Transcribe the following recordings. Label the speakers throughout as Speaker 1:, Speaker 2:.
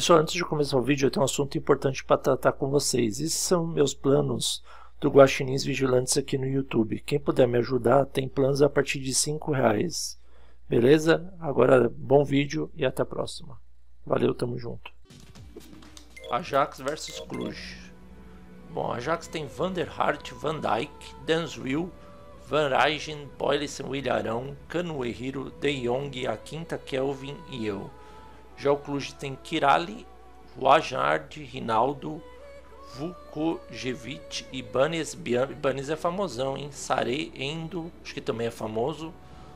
Speaker 1: Pessoal, antes de começar o vídeo, eu tenho um assunto importante para tratar com vocês. Esses são meus planos do Guaxinins Vigilantes aqui no YouTube. Quem puder me ajudar, tem planos a partir de 5 reais. Beleza? Agora, bom vídeo e até a próxima. Valeu, tamo junto. Ajax versus Cluj. Bom, Ajax tem Van der Hart, Van Dijk, Dansville, Van Rijgen, Boylissen, Williarão, Cano Hiro, De Jong, a Quinta Kelvin e eu. Já o Cluj tem Kirali, Wajard, Rinaldo, Vukojevic, Ibanez, Ibanez é famosão, hein? Sare, Endo, acho que também é famoso.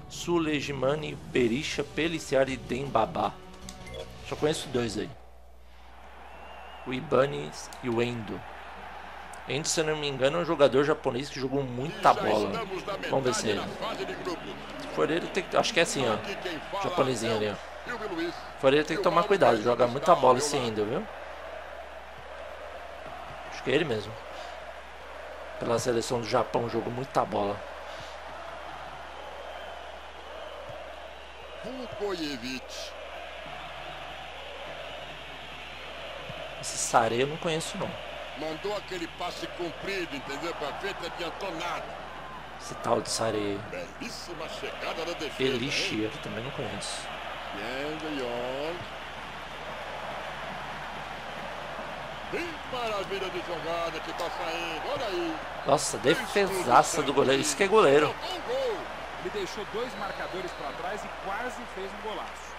Speaker 1: Sulejmani, Berisha, Peliciar e Dembaba. Só conheço dois aí. O Ibanez e o Endo. Endo, se não me engano, é um jogador japonês que jogou muita bola. Vamos ver se é ele. Se for ele, tem que... acho que é assim, ó. Japonesinho ali, ó. Foreira tem que tomar cuidado, joga muita bola esse ainda, viu? Acho que é ele mesmo. Pela seleção do Japão, jogou muita bola. Esse Sare eu não conheço não.
Speaker 2: Mandou aquele passe comprido, entendeu? Pra frente, não adiantou nada.
Speaker 1: Esse tal de Sare.
Speaker 2: Belíssima chegada da defesa.
Speaker 1: Elixir, que também não conheço.
Speaker 2: Que maravilha de jogada que tá saindo, olha aí.
Speaker 1: Nossa, defesaça do goleiro, isso que é goleiro.
Speaker 3: Ele deixou dois marcadores para trás e quase fez um golaço.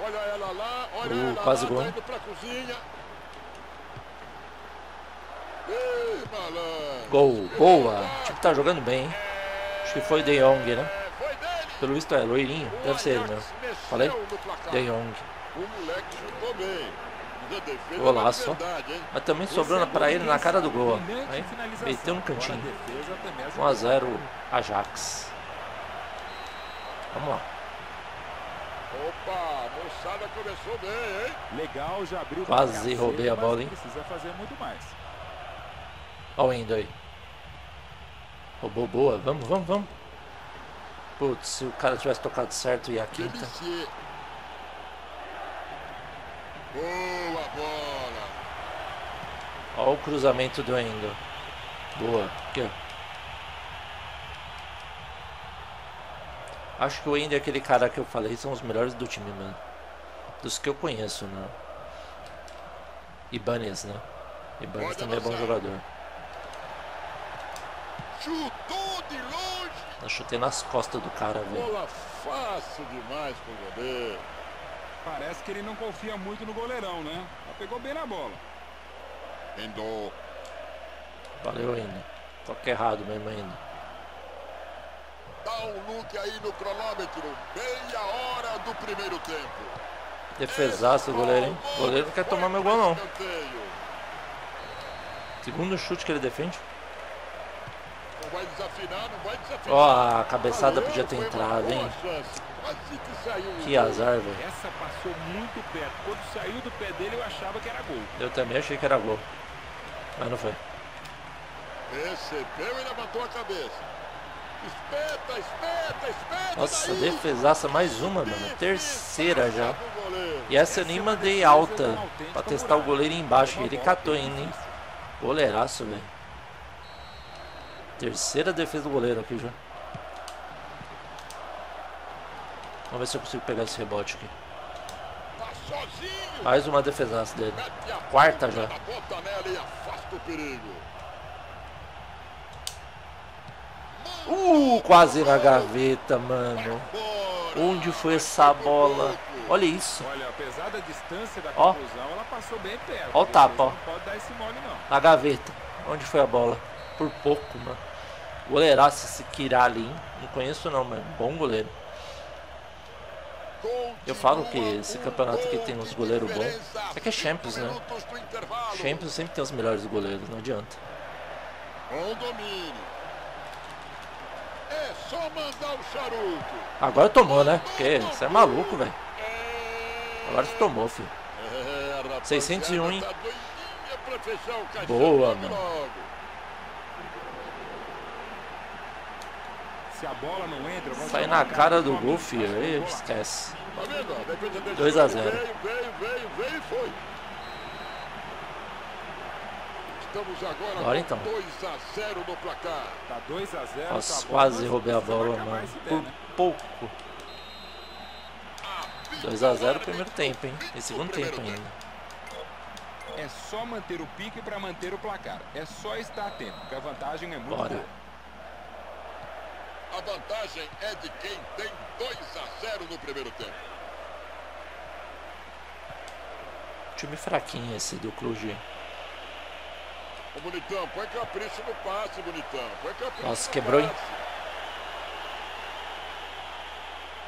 Speaker 2: Olha ela lá, olha
Speaker 1: uh,
Speaker 2: ela
Speaker 1: quase
Speaker 2: lá,
Speaker 1: gol.
Speaker 2: tá indo pra cozinha.
Speaker 1: Gol, boa. O time tá jogando bem, hein? Acho que foi De Jong, né? Pelo visto é loirinho, deve ser ele mesmo. Falei? De Jong. Golaço? Mas também sobrando pra ele na cara do gol. Aí, meteu no cantinho. 1 a 0 Ajax. Vamos lá.
Speaker 2: Opa, a moçada começou bem, hein?
Speaker 3: Legal, já abriu
Speaker 1: Quase roubei a bola, hein?
Speaker 3: Precisa fazer muito mais.
Speaker 1: Olha o Endo aí. Roubou boa. Vamos, vamos, vamos. Putz, se o cara tivesse tocado certo e a quinta.
Speaker 2: Delicier. Boa bola.
Speaker 1: Olha o cruzamento do Endo. Boa. Aqui, ó. Acho que o Endo é aquele cara que eu falei são os melhores do time, mano. Dos que eu conheço, né? Ibanez, né? Ibanez também é bom jogador.
Speaker 2: Chutou de longe.
Speaker 1: Eu chutei nas costas do cara, velho.
Speaker 2: Bola fácil demais pro goleiro.
Speaker 3: Parece que ele não confia muito no goleirão, né? Mas pegou bem na bola.
Speaker 2: Endo.
Speaker 1: Valeu ainda. Toque errado mesmo ainda.
Speaker 2: Dá um look aí no cronômetro. Meia hora do primeiro tempo.
Speaker 1: Defesaço o goleiro, hein? O goleiro não quer tomar meu gol, não. Segundo chute que ele defende.
Speaker 2: Vai desafinar, não vai desafinar.
Speaker 1: Ó, a cabeçada
Speaker 2: Valeu,
Speaker 1: podia ter entrado, hein?
Speaker 2: que saiu
Speaker 1: Que azar, velho.
Speaker 3: Essa passou muito perto. Quando saiu do pé dele, eu achava que era gol.
Speaker 1: Eu também achei que era gol. Mas não foi.
Speaker 2: Recebeu e levantou a cabeça. Espeta, espeta, espeta.
Speaker 1: Nossa,
Speaker 2: daí.
Speaker 1: defesaça mais uma, mano. Terceira já. E essa eu nem mandei alta pra testar o goleiro embaixo. Ele catou ainda, hein? Goleiraço, velho. Terceira defesa do goleiro aqui já. Vamos ver se eu consigo pegar esse rebote aqui. Mais uma defesaça dele. Quarta já. Uh, quase na gaveta, mano. Onde foi essa bola? Olha isso.
Speaker 3: Olha, apesar da distância da
Speaker 1: Ó.
Speaker 3: conclusão, ela passou bem perto.
Speaker 1: Ó o tapa, ó. Na gaveta. Onde foi a bola? Por pouco, mano. Goleiraço esse Kirali, hein? Não conheço não, mas bom goleiro. Eu falo que esse campeonato aqui tem uns goleiros bons. É que é Champions, né? Champions sempre tem os melhores goleiros, não adianta.
Speaker 2: É.
Speaker 1: Agora tomou, né? Porque você é maluco, velho. Agora você tomou, filho.
Speaker 2: É, rapaziada,
Speaker 1: 601, hein?
Speaker 2: tá
Speaker 1: Boa,
Speaker 2: logo,
Speaker 1: mano.
Speaker 2: logo.
Speaker 3: Se a bola não entra, vão
Speaker 1: Sai na cara do gol, filho. Aí esquece.
Speaker 2: Tá vendo? ó? Depende desse
Speaker 1: 2 a
Speaker 2: jogo.
Speaker 1: 0.
Speaker 2: Veio, veio, veio, veio e foi. Estamos agora
Speaker 1: Bora,
Speaker 2: com
Speaker 1: então.
Speaker 2: 2 a 0 no placar.
Speaker 3: Tá 2 a 0
Speaker 1: Nossa,
Speaker 3: tá
Speaker 1: quase roubei a bola, mano. Por pouco. 2 a 0 primeiro tempo, hein? E segundo tempo ainda.
Speaker 3: É só manter o pique para manter o placar. É só estar atento, porque a vantagem é muito
Speaker 1: Bora.
Speaker 3: boa.
Speaker 2: A vantagem é de quem tem 2 a 0 no primeiro tempo.
Speaker 1: Time fraquinho esse do Cluj.
Speaker 2: Ô, Bonitão, põe capricho no passe, Bonitão. Põe capricho
Speaker 1: Nossa,
Speaker 2: no
Speaker 1: quebrou, hein?
Speaker 2: passe.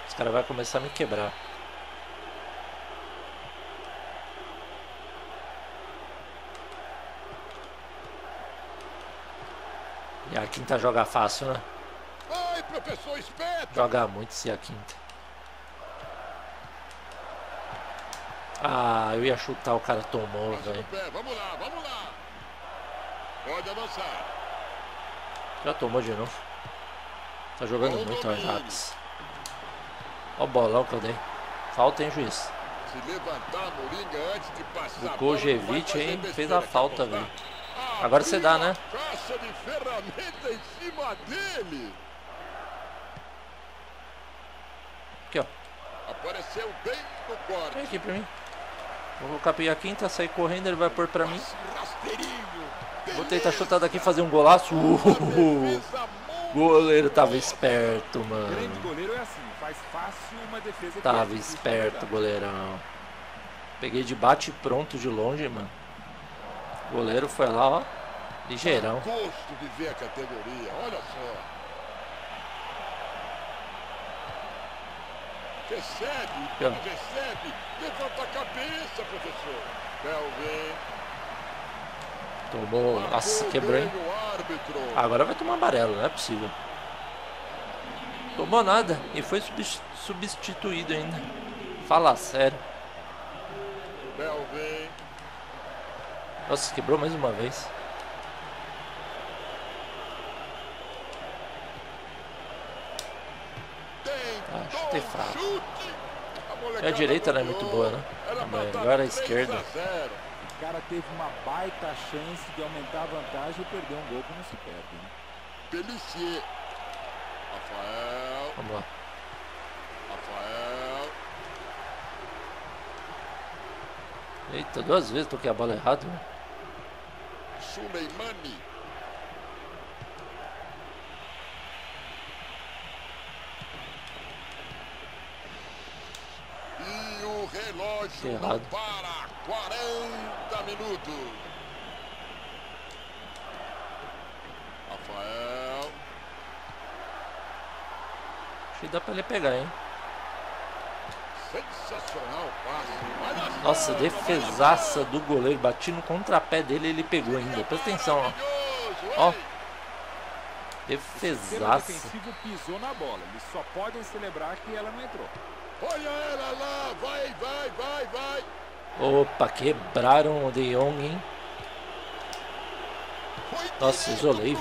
Speaker 1: Os caras vão começar a me quebrar. E a quinta joga fácil, né?
Speaker 2: Esperto.
Speaker 1: Joga muito se a quinta. Ah, eu ia chutar, o cara tomou, velho.
Speaker 2: Vamos lá, vamos lá. Pode avançar.
Speaker 1: Já tomou de novo. Tá jogando
Speaker 2: Bom
Speaker 1: muito. Ajax. Ó o bolão que eu dei. Falta, hein, juiz?
Speaker 2: Se levantar moringa antes de passar
Speaker 1: O Kojevic, hein, fez a falta, velho. Agora você dá, né?
Speaker 2: Caixa de ferramenta em cima dele.
Speaker 1: Aqui, ó.
Speaker 2: Apareceu bem no
Speaker 1: Vem
Speaker 2: corte.
Speaker 1: aqui pra mim. Vou colocar pra a quinta, sair correndo, ele vai pôr pra mim. Vou tentar chutar daqui e fazer um golaço. Uh, goleiro tava esperto,
Speaker 3: Grande
Speaker 1: mano.
Speaker 3: goleiro é assim, faz fácil uma defesa
Speaker 1: Tava esperto, goleirão. Peguei de bate pronto de longe, mano. O goleiro foi lá, ó. Ligeirão.
Speaker 2: Gosto de ver a categoria, olha só. Recebe,
Speaker 1: ó.
Speaker 2: recebe, levanta a cabeça, professor. Kelvin.
Speaker 1: Tomou. Nossa, quebrou, hein? Agora vai tomar amarelo, não é possível. Tomou nada e foi subs- substituído ainda. Fala sério.
Speaker 2: Kelvin.
Speaker 1: Nossa, quebrou mais uma vez.
Speaker 2: Tentou
Speaker 1: fraco.
Speaker 2: A molecada
Speaker 1: É a direita não é muito boa, né?
Speaker 2: Era
Speaker 1: É a
Speaker 2: 3
Speaker 1: esquerda.
Speaker 2: a 0.
Speaker 3: O cara teve uma baita chance de aumentar a vantagem e perder um gol que não se perde. Né?
Speaker 2: Rafael.
Speaker 1: Vamos lá.
Speaker 2: Rafael.
Speaker 1: Eita, duas vezes toquei a bola errado. né?
Speaker 2: Suleimani. Relógio não
Speaker 1: Errado.
Speaker 2: para 40 minutos. Rafael.
Speaker 1: Acho que dá pra ele pegar, hein?
Speaker 2: Sensacional passe.
Speaker 1: Nossa, defesaça do goleiro. Bati no contrapé dele e ele pegou ainda. Presta atenção, ó. Ó.
Speaker 2: hein?
Speaker 3: O
Speaker 1: Defesaça.
Speaker 3: defensivo pisou na bola. Eles só podem celebrar que ela não entrou.
Speaker 2: Olha ela lá, vai, vai, vai, vai.
Speaker 1: Opa, quebraram o De Jong, hein? Nossa, isolei.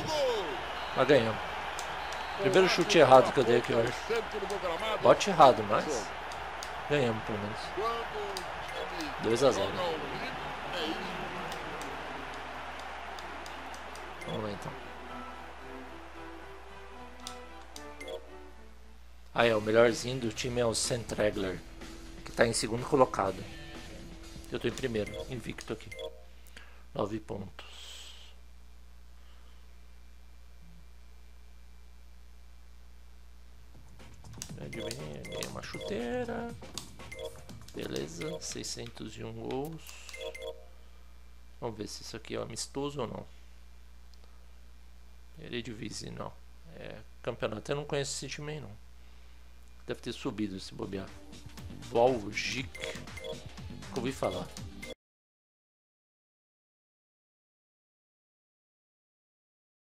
Speaker 1: Mas ganhamos. Primeiro chute errado que eu dei aqui
Speaker 2: gramado.
Speaker 1: Bote errado, mas ganhamos pelo menos.
Speaker 2: Quando o time
Speaker 1: 2 a 0.
Speaker 2: joga ao ritmo, é.
Speaker 1: Vamos lá então. Aí, ó, o melhorzinho do time é o Centregler, que tá em segundo colocado. Eu tô em primeiro, invicto aqui. 9 pontos. Ganhei uma chuteira. Beleza, 601 gols. Vamos ver se isso aqui é amistoso ou não. Eredivisie, não. É campeonato. Eu não conheço esse time aí, não. Deve ter subido se bobear. Valgic. Nunca ouvi falar.